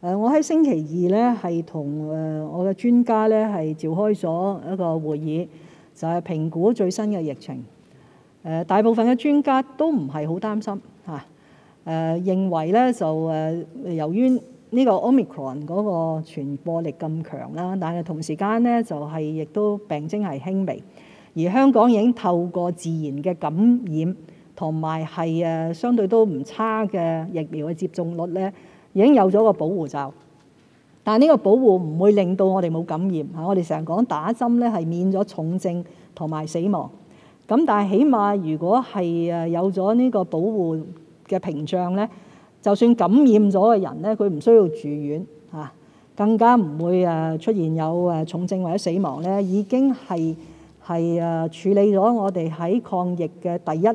誒，我喺星期二咧係同誒我嘅專家咧係召開咗一個會議，就係評估最新嘅疫情。誒，大部分嘅專家都唔係好擔心嚇，誒認為咧就誒由於呢個 Omicron 嗰個傳播力咁強啦，但係同時間咧就係亦都病徵係輕微，而香港已經透過自然嘅感染同埋係誒相對都唔差嘅疫苗嘅接種率咧。已經有咗個保護罩，但係呢個保護唔會令到我哋冇感染嚇。我哋成日講打針咧係免咗重症同埋死亡，咁但係起碼如果係誒有咗呢個保護嘅屏障咧，就算感染咗嘅人咧，佢唔需要住院嚇，更加唔會誒出現有誒重症或者死亡咧，已經係係誒處理咗我哋喺抗疫嘅第一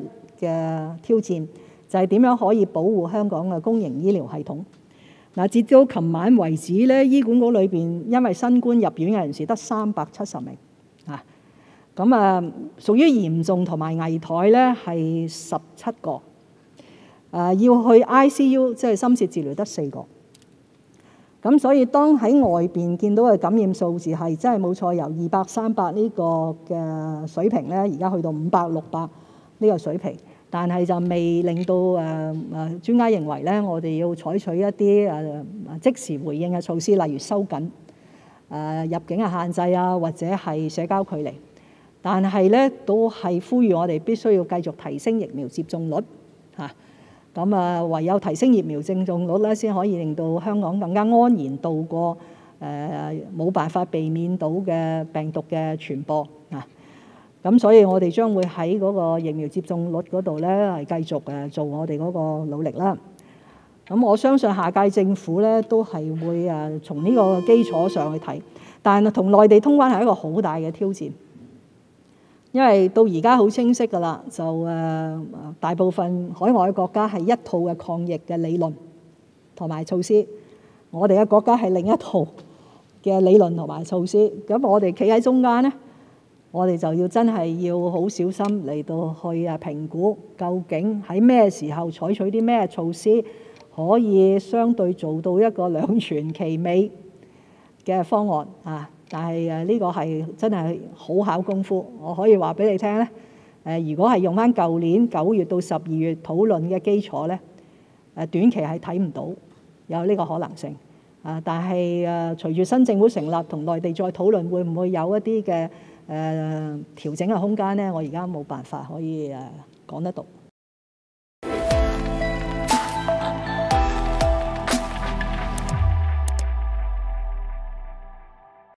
嘅挑戰，就係點樣可以保護香港嘅公營醫療系統。嗱，截至到琴晚為止咧，醫管局裏邊因為新冠入院嘅人士得三百七十名，啊，咁啊屬於嚴重同埋危殆咧係十七個，誒要去 ICU 即係深切治療得四個，咁所以當喺外邊見到嘅感染數字係真係冇錯，由二百三百呢個嘅水平咧，而家去到五百六百呢個水平。但係就未令到誒誒專家認為咧，我哋要採取一啲誒即時回應嘅措施，例如收緊誒入境嘅限制啊，或者係社交距離。但係咧，都係呼籲我哋必須要繼續提升疫苗接種率嚇。咁啊，唯有提升疫苗接種率咧，先可以令到香港更加安然度過誒冇辦法避免到嘅病毒嘅傳播啊。咁所以我哋將會喺嗰個疫苗接種率嗰度咧，係繼續誒做我哋嗰個努力啦。咁我相信下屆政府咧都係會誒從呢個基礎上去睇，但係同內地通關係一個好大嘅挑戰，因為到而家好清晰㗎啦，就誒大部分海外嘅國家係一套嘅抗疫嘅理論同埋措施，我哋嘅國家係另一套嘅理論同埋措施。咁我哋企喺中間咧。我哋就要真係要好小心嚟到去啊評估，究竟喺咩時候採取啲咩措施，可以相對做到一個兩全其美嘅方案啊！但係誒呢個係真係好考功夫。我可以話俾你聽咧，誒如果係用翻舊年九月到十二月討論嘅基礎咧，誒短期係睇唔到有呢個可能性啊！但係誒隨住新政府成立，同內地再討論，會唔會有一啲嘅誒調整嘅空間咧，我而家冇辦法可以誒講得到。